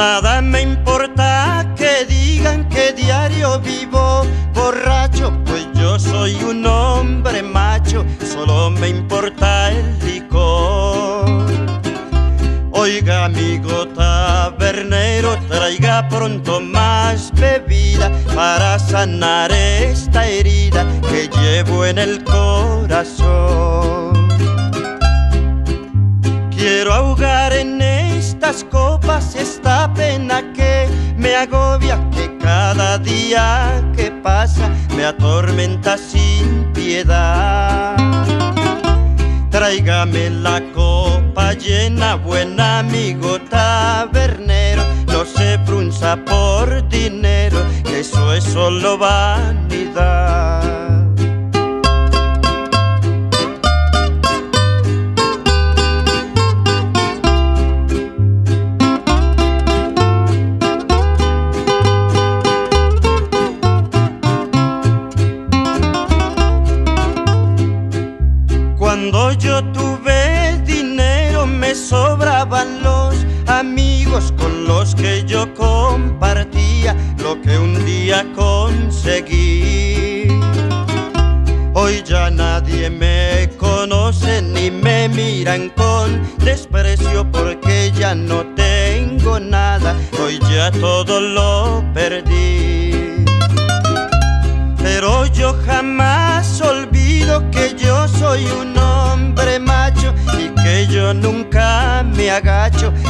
Nada me importa que digan que diario vivo borracho, pues yo soy un hombre macho, solo me importa el licor. Oiga, amigo tabernero, traiga pronto más bebida para sanar esta herida que llevo en el corazón. Quiero ahogar en estas copas esta pena que me agobia, que cada día que pasa me atormenta sin piedad. Tráigame la copa llena, buen amigo tabernero, no se frunza por dinero, eso es solo vanidad. Cuando yo tuve dinero me sobraban los amigos con los que yo compartía lo que un día conseguí. Hoy ya nadie me conoce ni me miran con desprecio porque ya no tengo nada, hoy ya todo lo perdí.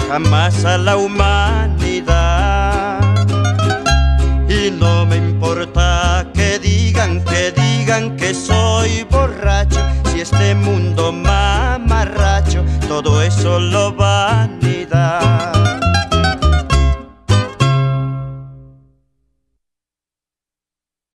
Jamás a la humanidad. Y no me importa que digan, que digan que soy borracho, si este mundo mamarracho, todo eso lo va